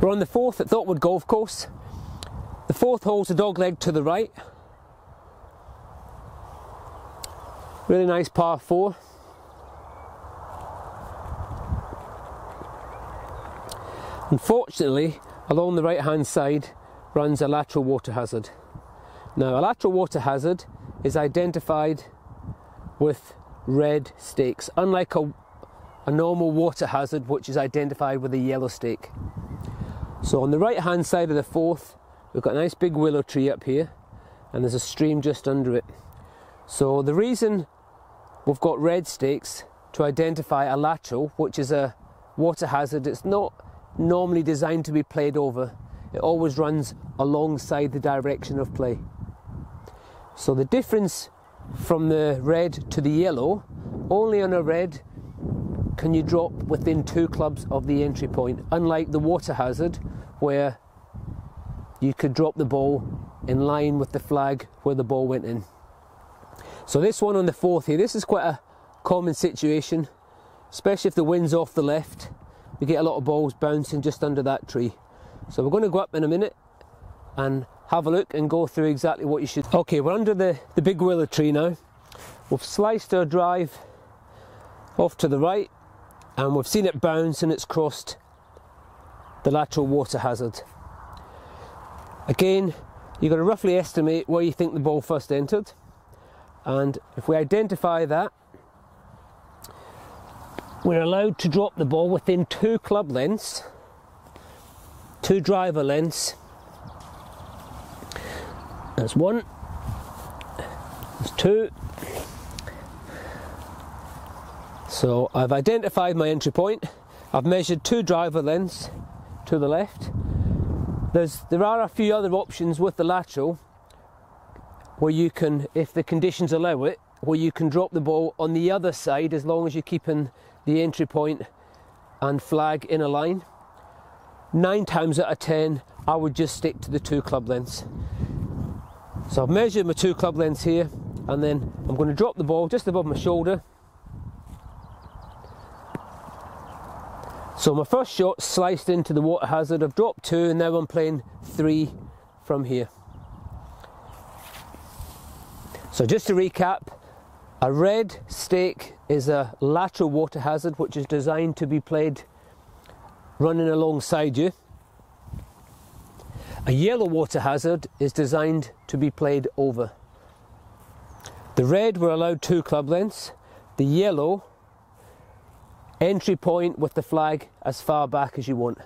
We're on the fourth at Thorpe Wood Golf Course. The fourth hole's a dog leg to the right. Really nice par four. Unfortunately, along the right hand side runs a lateral water hazard. Now, a lateral water hazard is identified with red stakes, unlike a, a normal water hazard which is identified with a yellow stake. So on the right hand side of the fourth, we've got a nice big willow tree up here and there's a stream just under it. So the reason we've got red stakes to identify a lateral, which is a water hazard, it's not normally designed to be played over. It always runs alongside the direction of play. So the difference from the red to the yellow, only on a red can you drop within two clubs of the entry point, unlike the water hazard where you could drop the ball in line with the flag where the ball went in. So this one on the fourth here, this is quite a common situation, especially if the wind's off the left. We get a lot of balls bouncing just under that tree. So we're going to go up in a minute and have a look and go through exactly what you should. Okay, we're under the, the big willow tree now. We've sliced our drive off to the right and we've seen it bounce and it's crossed the lateral water hazard. Again, you've got to roughly estimate where you think the ball first entered and if we identify that we're allowed to drop the ball within two club lengths, two driver lengths that's one. That's two. So I've identified my entry point. I've measured two driver lengths to the left. There's, there are a few other options with the lateral where you can, if the conditions allow it, where you can drop the ball on the other side as long as you're keeping the entry point and flag in a line. Nine times out of ten, I would just stick to the two club lengths. So I've measured my two club lengths here and then I'm going to drop the ball just above my shoulder. So my first shot sliced into the water hazard, I've dropped two and now I'm playing three from here. So just to recap, a red stake is a lateral water hazard which is designed to be played running alongside you. A yellow water hazard is designed to be played over. The red were allowed two club lengths. The yellow, entry point with the flag as far back as you want.